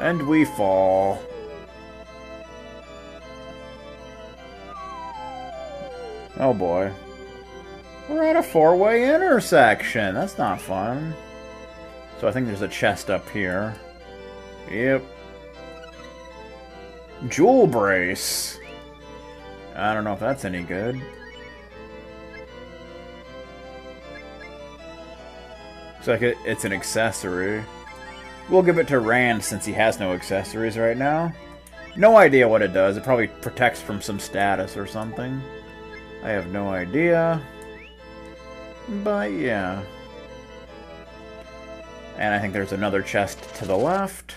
And we fall. Oh boy. We're at a four-way intersection. That's not fun. So I think there's a chest up here. Yep. Jewel brace. I don't know if that's any good. Looks like it, it's an accessory. We'll give it to Rand since he has no accessories right now. No idea what it does. It probably protects from some status or something. I have no idea. But yeah. And I think there's another chest to the left.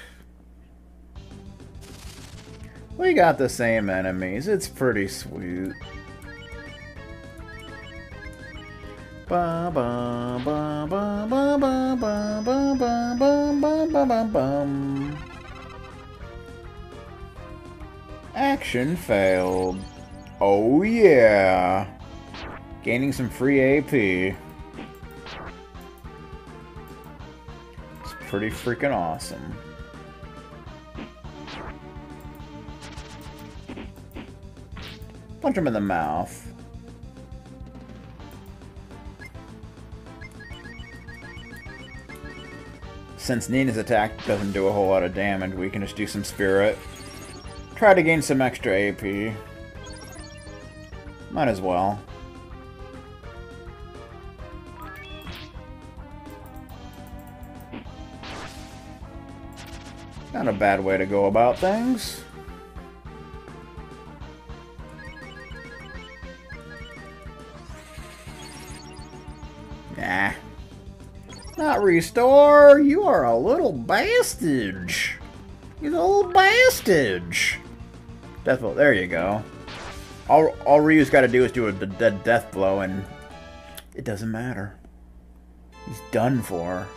We got the same enemies. It's pretty sweet. Action failed. Oh yeah. Gaining some free AP. It's pretty freaking awesome. Punch him in the mouth. Since Nina's attack doesn't do a whole lot of damage, we can just do some spirit. Try to gain some extra AP. Might as well. Not a bad way to go about things. Not restore. You are a little bastard. He's a little bastard. Death blow. There you go. All, all Ryu's got to do is do a dead death blow, and it doesn't matter. He's done for.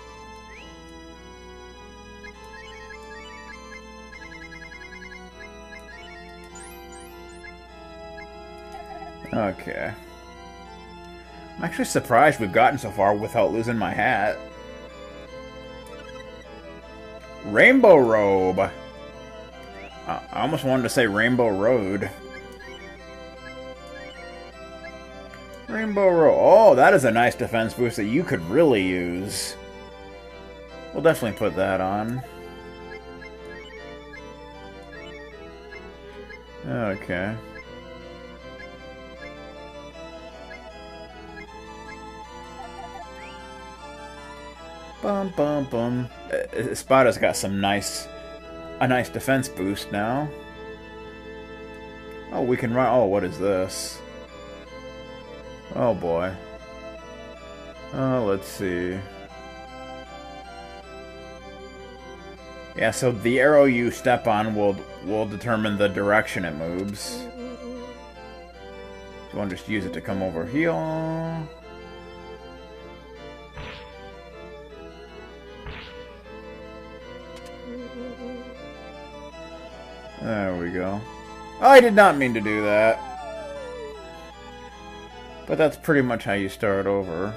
Okay. I'm actually surprised we've gotten so far without losing my hat. Rainbow Robe. I almost wanted to say Rainbow Road. Rainbow Road. Oh, that is a nice defense boost that you could really use. We'll definitely put that on. Okay. Bum bum bum. Uh, Aspara's got some nice, a nice defense boost now. Oh, we can run. Oh, what is this? Oh boy. Oh, let's see. Yeah, so the arrow you step on will will determine the direction it moves. So I'll just use it to come over here? There we go. I did not mean to do that. But that's pretty much how you start over.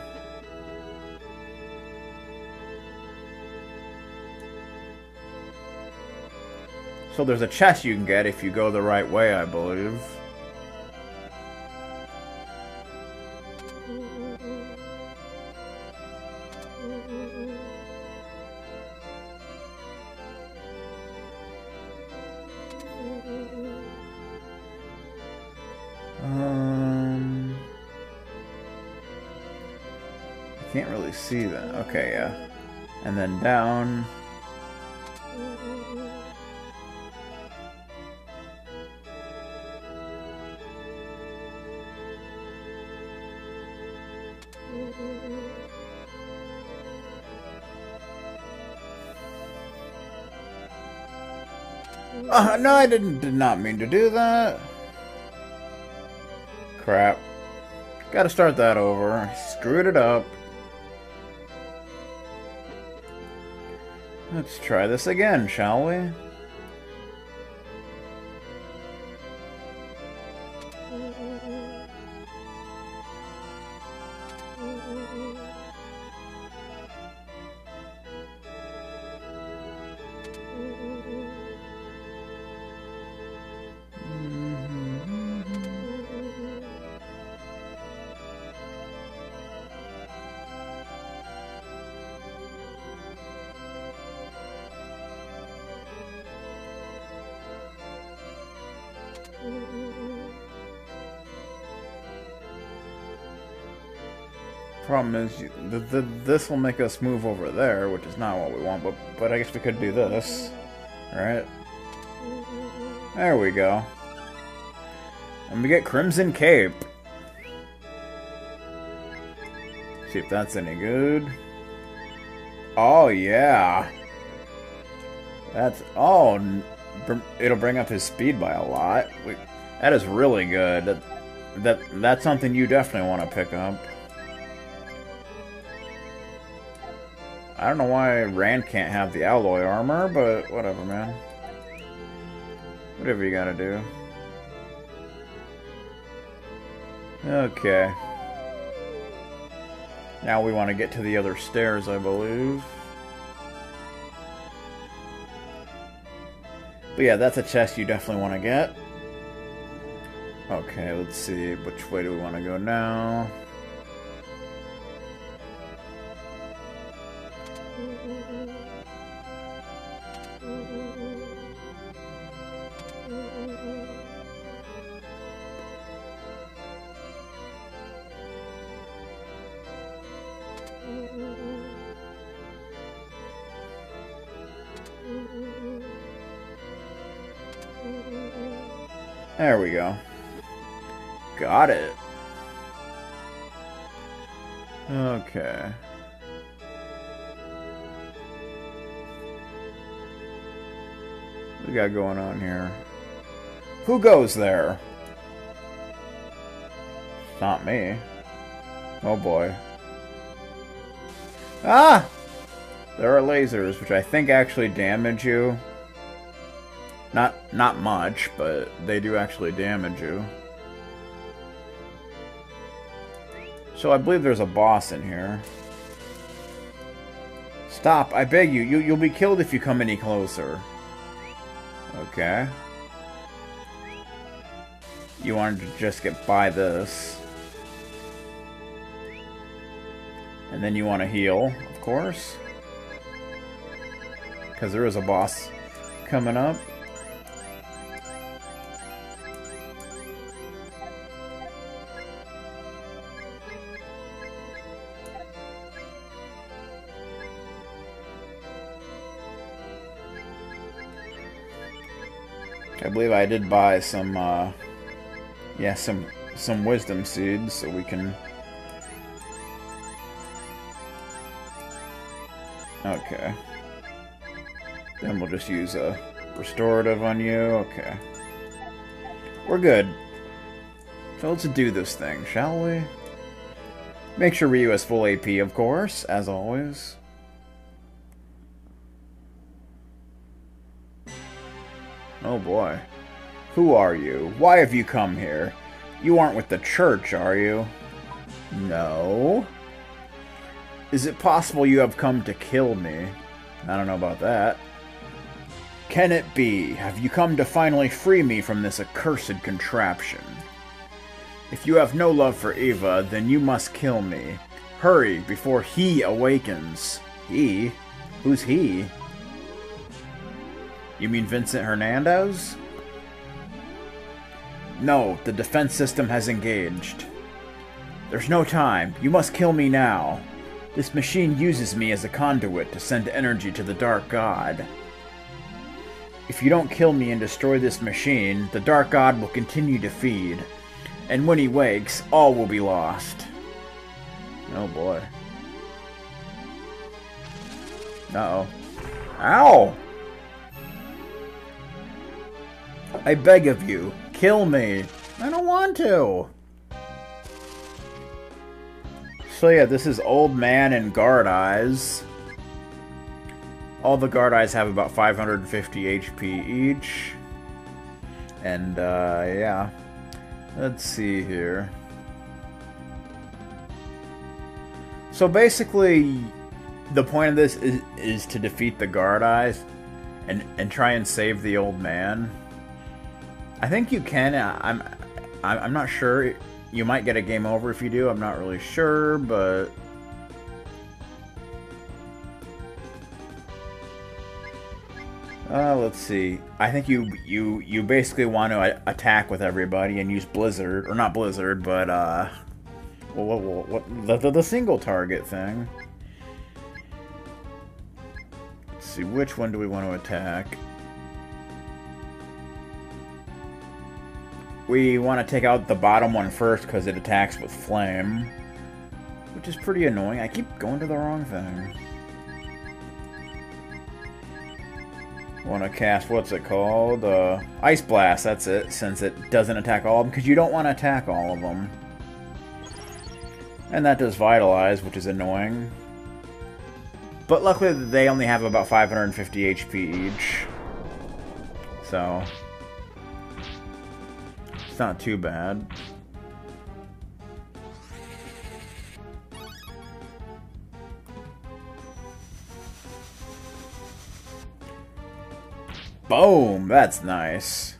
So there's a chest you can get if you go the right way, I believe. See that. Okay, yeah. And then down. Uh, no, I didn't did not mean to do that. Crap. Gotta start that over. Screwed it up. Let's try this again, shall we? Problem is, the, the, this will make us move over there, which is not what we want, but, but I guess we could do this. Right? There we go. And we get Crimson Cape. See if that's any good. Oh, yeah. That's... Oh, it'll bring up his speed by a lot. We, that is really good. That, that That's something you definitely want to pick up. I don't know why Rand can't have the alloy armor, but whatever, man. Whatever you gotta do. Okay. Now we want to get to the other stairs, I believe. But yeah, that's a chest you definitely want to get. Okay, let's see. Which way do we want to go now? Got it. Okay. What we got going on here? Who goes there? not me. Oh boy. Ah! There are lasers, which I think actually damage you. Not not much, but they do actually damage you. So I believe there's a boss in here. Stop, I beg you. you. You'll be killed if you come any closer. Okay. You wanted to just get by this. And then you want to heal, of course. Because there is a boss coming up. Believe I did buy some, uh, yeah, some, some wisdom seeds so we can... Okay. Then we'll just use a restorative on you. Okay. We're good. So let's do this thing, shall we? Make sure Ryu has full AP, of course, as always. Oh boy. Who are you? Why have you come here? You aren't with the church, are you? No. Is it possible you have come to kill me? I don't know about that. Can it be? Have you come to finally free me from this accursed contraption? If you have no love for Eva, then you must kill me. Hurry, before he awakens. He? Who's he? You mean Vincent Hernandez? No, the defense system has engaged. There's no time. You must kill me now. This machine uses me as a conduit to send energy to the Dark God. If you don't kill me and destroy this machine, the Dark God will continue to feed. And when he wakes, all will be lost. Oh boy. Uh-oh. Ow! I beg of you, kill me. I don't want to. So yeah, this is Old Man and Guard Eyes. All the Guard Eyes have about 550 HP each. And, uh, yeah. Let's see here. So basically, the point of this is, is to defeat the Guard Eyes and, and try and save the old man. I think you can. Uh, I'm, I'm not sure. You might get a game over if you do. I'm not really sure, but Uh, let's see. I think you you you basically want to attack with everybody and use Blizzard, or not Blizzard, but uh, what what, what the, the the single target thing. Let's see, which one do we want to attack? We want to take out the bottom one first because it attacks with flame, which is pretty annoying. I keep going to the wrong thing. Want to cast, what's it called? Uh, Ice Blast, that's it, since it doesn't attack all of them, because you don't want to attack all of them. And that does Vitalize, which is annoying. But luckily, they only have about 550 HP each. So... Not too bad. Boom! That's nice.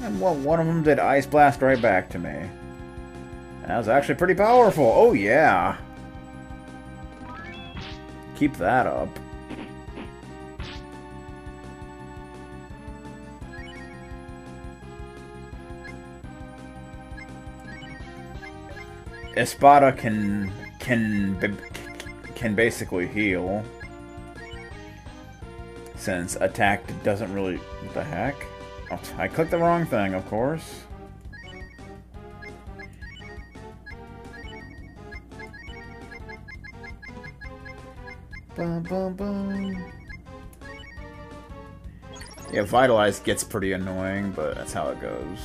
And well, one of them did Ice Blast right back to me. That was actually pretty powerful. Oh, yeah. Keep that up. Aspara can can can basically heal since attack doesn't really... What the heck? Oh, I clicked the wrong thing, of course. Bum, bum, bum. Yeah, Vitalize gets pretty annoying, but that's how it goes.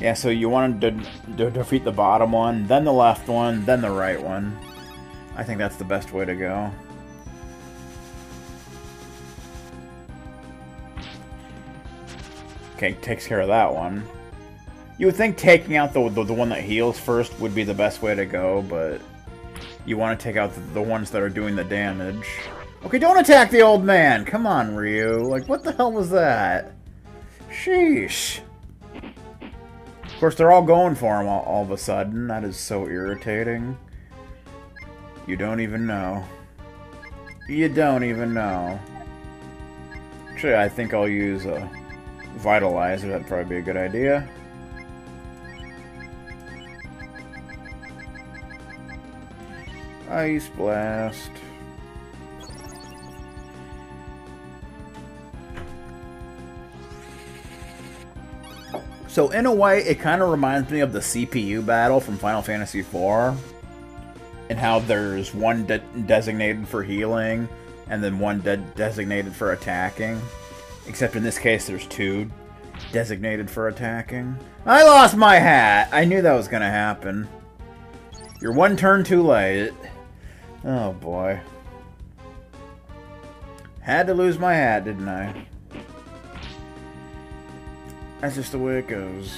Yeah, so you want to, defeat the bottom one, then the left one, then the right one. I think that's the best way to go. Okay, takes care of that one. You would think taking out the, the, the one that heals first would be the best way to go, but you want to take out the, the ones that are doing the damage. Okay, don't attack the old man! Come on, Ryu. Like, what the hell was that? Sheesh course, they're all going for him all, all of a sudden. That is so irritating. You don't even know. You don't even know. Actually, I think I'll use a Vitalizer. That'd probably be a good idea. Ice Blast. So in a way, it kind of reminds me of the CPU battle from Final Fantasy IV, and how there's one de designated for healing, and then one de designated for attacking. Except in this case, there's two designated for attacking. I lost my hat! I knew that was to happen. You're one turn too late. Oh boy. Had to lose my hat, didn't I? That's just the way it goes.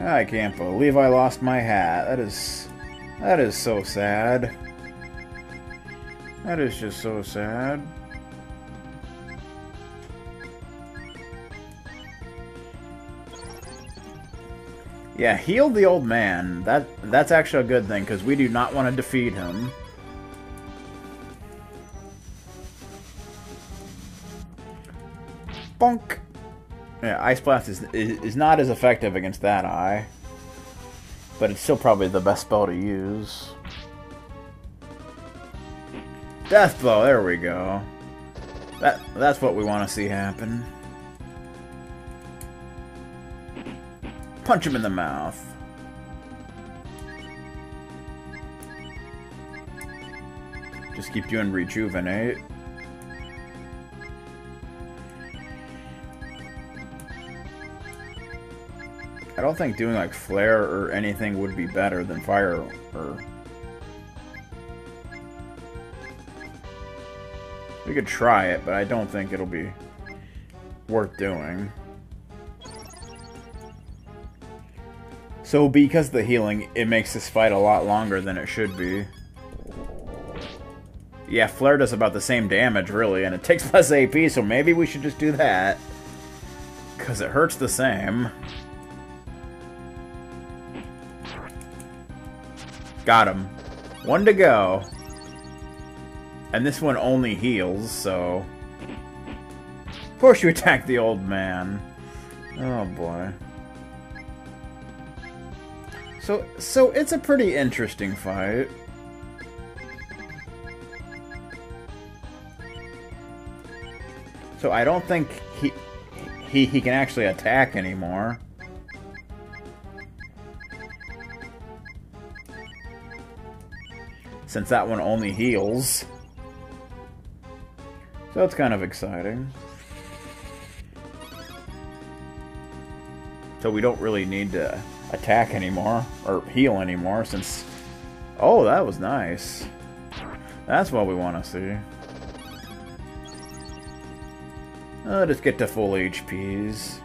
I can't believe I lost my hat. That is... That is so sad. That is just so sad. Yeah, heal the old man. That That's actually a good thing, because we do not want to defeat him. Bonk! Yeah, Ice Blast is, is, is not as effective against that eye. But it's still probably the best spell to use. Death Blow, there we go. That That's what we want to see happen. Punch him in the mouth. Just keep doing rejuvenate. I don't think doing like flare or anything would be better than fire or We could try it, but I don't think it'll be worth doing. So because of the healing, it makes this fight a lot longer than it should be. Yeah, Flare does about the same damage, really, and it takes less AP, so maybe we should just do that. Because it hurts the same. Got him. One to go. And this one only heals, so... Of course you attack the old man. Oh boy. So, so it's a pretty interesting fight. So I don't think he he he can actually attack anymore. Since that one only heals. So that's kind of exciting. So we don't really need to attack anymore, or heal anymore, since... Oh, that was nice. That's what we want to see. Uh, just get to full HPs.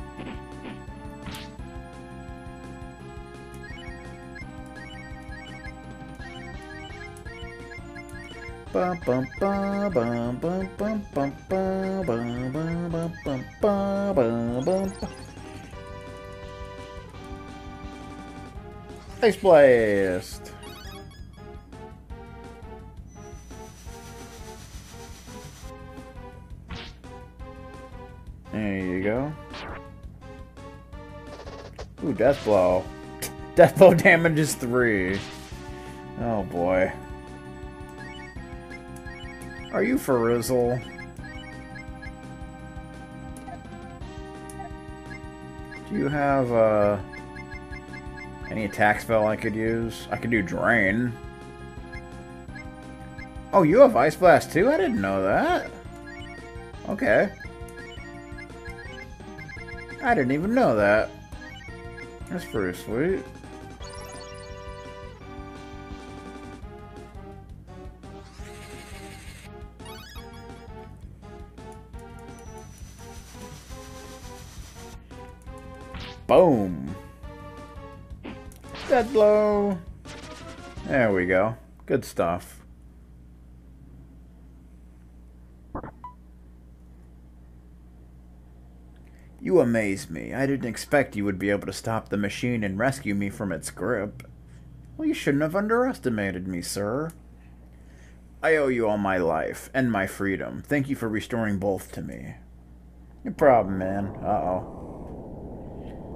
Bum bum bum bum bum bum bum bum bum bum bum bum bum Ice Blast! There you go. Ooh, Death Blow. Death Blow damages three. Oh boy. Are you for Rizzle? Do you have, uh... Any attack spell I could use? I could do Drain. Oh, you have Ice Blast too? I didn't know that. Okay. I didn't even know that. That's pretty sweet. Boom. Dead blow. There we go. Good stuff. You amaze me. I didn't expect you would be able to stop the machine and rescue me from its grip. Well, you shouldn't have underestimated me, sir. I owe you all my life, and my freedom. Thank you for restoring both to me. No problem, man. Uh-oh.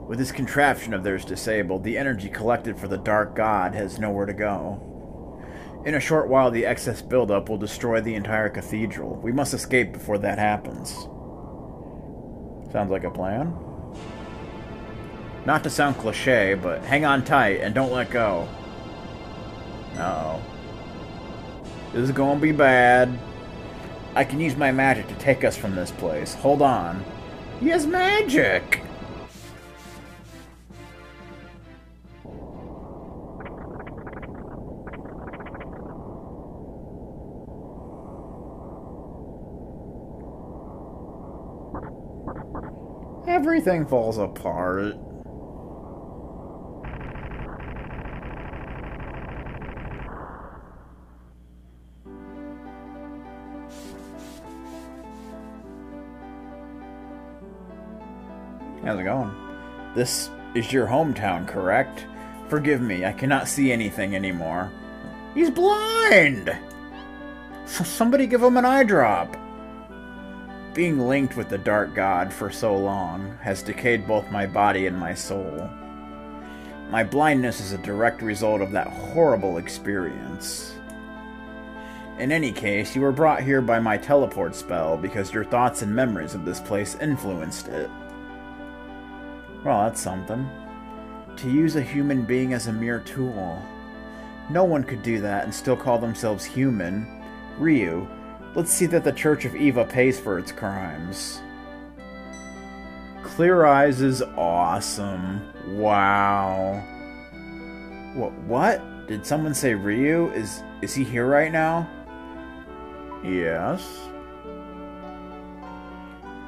With this contraption of theirs disabled, the energy collected for the Dark God has nowhere to go. In a short while, the excess buildup will destroy the entire cathedral. We must escape before that happens. Sounds like a plan. Not to sound cliche, but hang on tight and don't let go. Uh oh This is gonna be bad. I can use my magic to take us from this place. Hold on. He has magic! Everything falls apart. How's it going? This is your hometown, correct? Forgive me, I cannot see anything anymore. He's blind! So somebody give him an eye drop. Being linked with the Dark God for so long has decayed both my body and my soul. My blindness is a direct result of that horrible experience. In any case, you were brought here by my teleport spell because your thoughts and memories of this place influenced it. Well, that's something. To use a human being as a mere tool. No one could do that and still call themselves human. Ryu, Let's see that the Church of Eva pays for its crimes. Clear Eyes is awesome. Wow. What? What? Did someone say Ryu? Is is he here right now? Yes.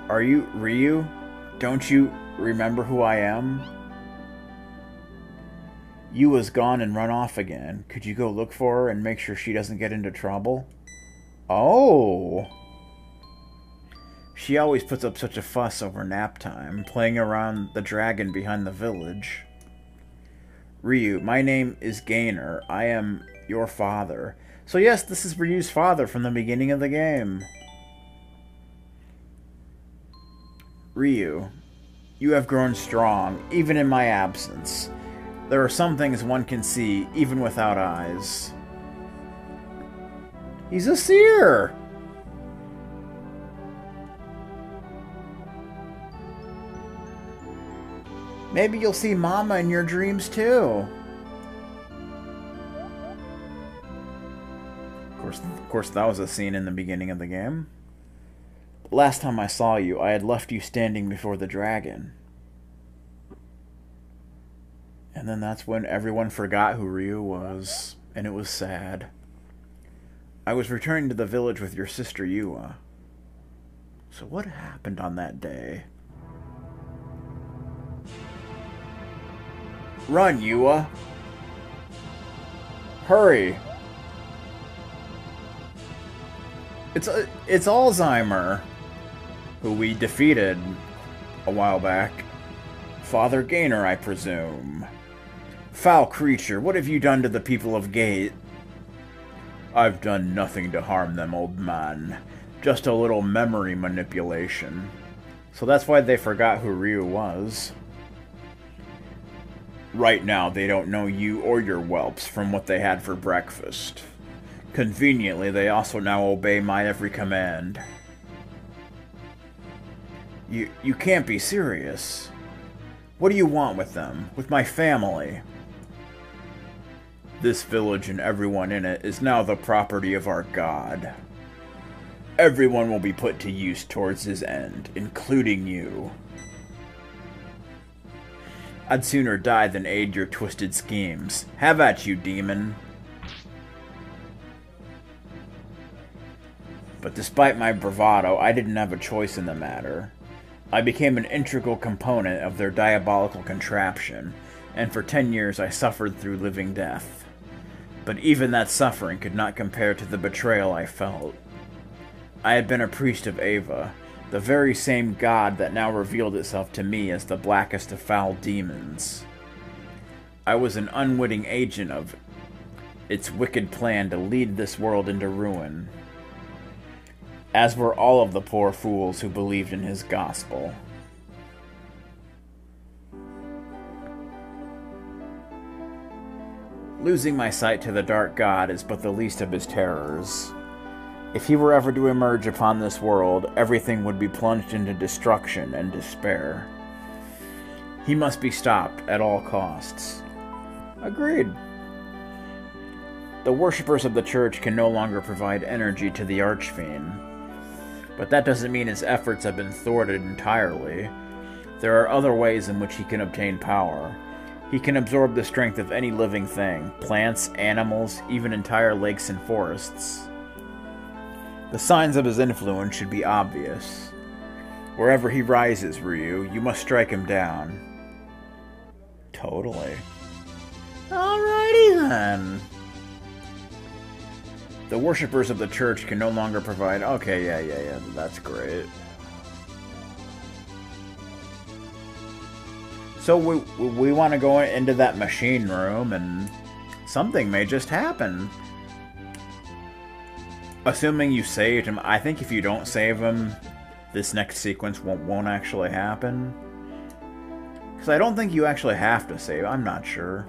Are you Ryu? Don't you remember who I am? You was gone and run off again. Could you go look for her and make sure she doesn't get into trouble? Oh. She always puts up such a fuss over nap time, playing around the dragon behind the village. Ryu, my name is Gainer. I am your father. So yes, this is Ryu's father from the beginning of the game. Ryu, you have grown strong, even in my absence. There are some things one can see, even without eyes. He's a seer! Maybe you'll see Mama in your dreams too. Of course, of course, that was a scene in the beginning of the game. Last time I saw you, I had left you standing before the dragon. And then that's when everyone forgot who Ryu was, and it was sad. I was returning to the village with your sister Yua. So what happened on that day? Run, Yua! Hurry! It's uh, it's Alzheimer who we defeated a while back. Father Gainer, I presume. Foul creature, what have you done to the people of Gate? I've done nothing to harm them, old man. Just a little memory manipulation. So that's why they forgot who Ryu was. Right now, they don't know you or your whelps from what they had for breakfast. Conveniently, they also now obey my every command. You, you can't be serious. What do you want with them? With my family? This village and everyone in it is now the property of our god. Everyone will be put to use towards his end, including you. I'd sooner die than aid your twisted schemes. Have at you, demon. But despite my bravado, I didn't have a choice in the matter. I became an integral component of their diabolical contraption, and for ten years I suffered through living death. But even that suffering could not compare to the betrayal I felt. I had been a priest of Eva, the very same god that now revealed itself to me as the blackest of foul demons. I was an unwitting agent of its wicked plan to lead this world into ruin as were all of the poor fools who believed in his gospel. Losing my sight to the dark god is but the least of his terrors. If he were ever to emerge upon this world, everything would be plunged into destruction and despair. He must be stopped at all costs. Agreed. The worshippers of the church can no longer provide energy to the Archfiend, but that doesn't mean his efforts have been thwarted entirely. There are other ways in which he can obtain power. He can absorb the strength of any living thing plants, animals, even entire lakes and forests. The signs of his influence should be obvious. Wherever he rises, Ryu, you must strike him down. Totally. Alrighty then. The worshippers of the church can no longer provide... Okay, yeah, yeah, yeah, that's great. So we, we want to go into that machine room and something may just happen. Assuming you saved him, I think if you don't save him, this next sequence won't, won't actually happen. Because I don't think you actually have to save, I'm not sure.